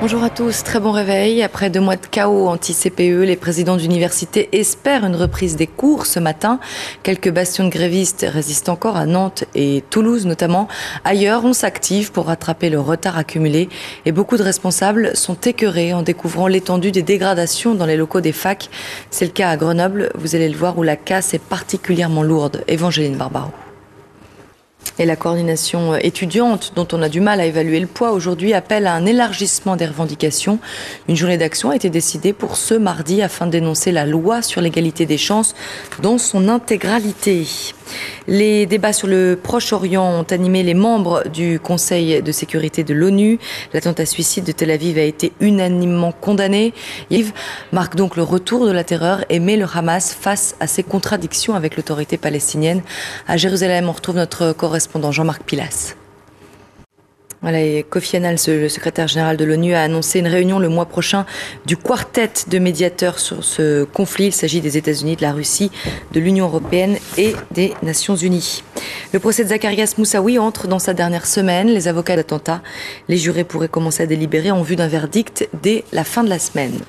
Bonjour à tous, très bon réveil. Après deux mois de chaos anti-CPE, les présidents d'université espèrent une reprise des cours ce matin. Quelques bastions de grévistes résistent encore à Nantes et Toulouse notamment. Ailleurs, on s'active pour rattraper le retard accumulé et beaucoup de responsables sont écœurés en découvrant l'étendue des dégradations dans les locaux des facs. C'est le cas à Grenoble, vous allez le voir, où la casse est particulièrement lourde. Évangéline Barbaro. Et la coordination étudiante, dont on a du mal à évaluer le poids aujourd'hui, appelle à un élargissement des revendications. Une journée d'action a été décidée pour ce mardi afin dénoncer la loi sur l'égalité des chances dans son intégralité. Les débats sur le Proche-Orient ont animé les membres du Conseil de sécurité de l'ONU. L'attentat suicide de Tel Aviv a été unanimement condamné. Yves marque donc le retour de la terreur et met le Hamas face à ses contradictions avec l'autorité palestinienne. À Jérusalem, on retrouve notre correspondant Jean-Marc Pilas. Voilà, et Kofi Annan, le secrétaire général de l'ONU, a annoncé une réunion le mois prochain du quartet de médiateurs sur ce conflit. Il s'agit des États-Unis, de la Russie, de l'Union européenne et des Nations unies. Le procès de Zacharias Moussaoui entre dans sa dernière semaine. Les avocats d'attentat, les jurés pourraient commencer à délibérer en vue d'un verdict dès la fin de la semaine.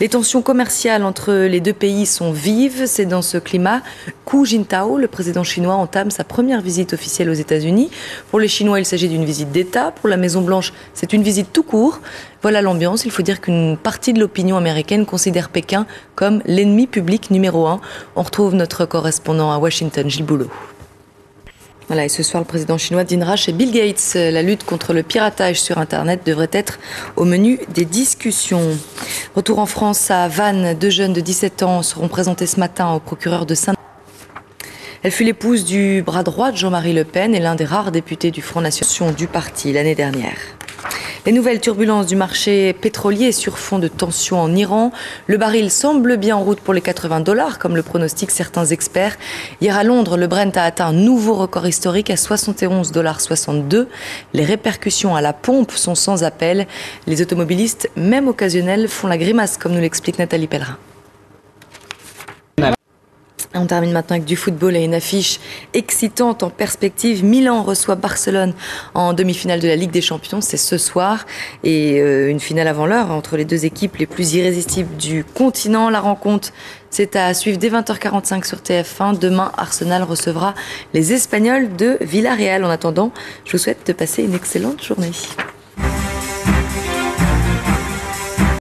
Les tensions commerciales entre les deux pays sont vives. C'est dans ce climat qu'Hu Jintao, le président chinois, entame sa première visite officielle aux États-Unis. Pour les Chinois, il s'agit d'une visite d'État. Pour la Maison-Blanche, c'est une visite tout court. Voilà l'ambiance. Il faut dire qu'une partie de l'opinion américaine considère Pékin comme l'ennemi public numéro un. On retrouve notre correspondant à Washington, Gilles Boulot. Voilà, et ce soir, le président chinois dînera chez Bill Gates. La lutte contre le piratage sur Internet devrait être au menu des discussions. Retour en France à Vannes, deux jeunes de 17 ans seront présentés ce matin au procureur de saint elle fut l'épouse du bras droit de Jean-Marie Le Pen et l'un des rares députés du Front National du parti l'année dernière. Les nouvelles turbulences du marché pétrolier sur fond de tensions en Iran. Le baril semble bien en route pour les 80 dollars, comme le pronostiquent certains experts. Hier à Londres, le Brent a atteint un nouveau record historique à 71 dollars 62. Les répercussions à la pompe sont sans appel. Les automobilistes, même occasionnels, font la grimace, comme nous l'explique Nathalie Pellerin. On termine maintenant avec du football et une affiche excitante en perspective. Milan reçoit Barcelone en demi-finale de la Ligue des Champions. C'est ce soir. Et euh, une finale avant l'heure entre les deux équipes les plus irrésistibles du continent. La rencontre, c'est à suivre dès 20h45 sur TF1. Demain, Arsenal recevra les Espagnols de Villarreal. En attendant, je vous souhaite de passer une excellente journée.